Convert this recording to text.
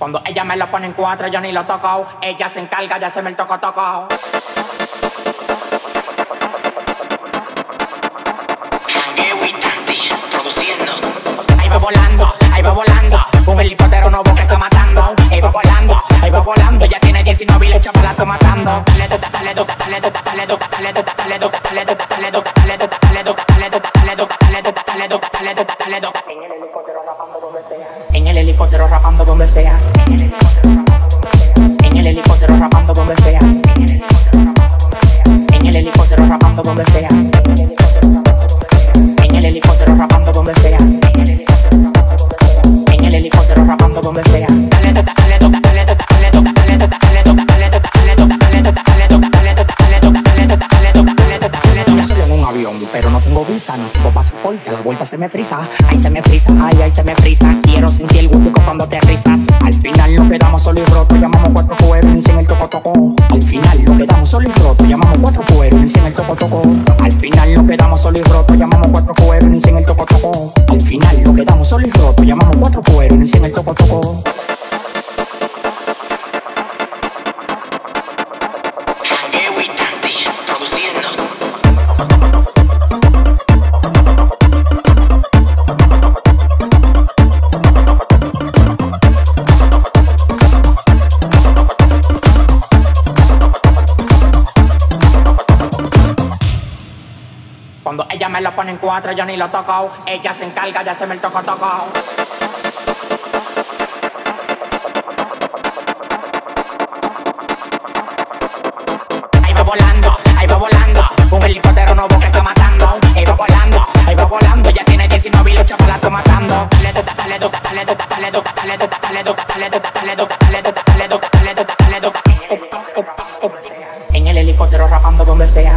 Cuando ella me lo pone en cuatro, yo ni lo toco. Ella se encarga de hacerme el toco toco. Ahí va volando, ahí va volando. Un helicóptero nuevo que está matando. Ahí va volando, ahí va volando. Ya tiene 19 y la matando. Dale, dale, En el helicóptero rapando donde sea. En el helicóptero rapando donde sea. Pero no tengo visa, no tengo pasaporte, a la vuelta se me frisa, ahí se me frisa, ay, ahí se me frisa, quiero sentir el gusto cuando te risas, al final nos quedamos solo y roto, llamamos cuatro cueros sin el toco al final nos quedamos solo y roto, llamamos cuatro cueros sin el toco al final nos quedamos solo y roto, llamamos cuatro cueros sin el toco toco, al final nos quedamos solo y roto, llamamos cuatro cueros sin el toco toco. Cuando ella me lo pone en cuatro, yo ni lo toco. Ella se encarga de hacerme el toco toco. Ahí va volando, ahí va volando. Un helicóptero nuevo que está matando. Ahí va volando, ahí va volando. Ya tiene 19 y los chavos la está matando. Dale, dale, dale, dale, dale, dale, dale, dale, dale, dale, dale, dale, En el helicóptero rapando donde sea.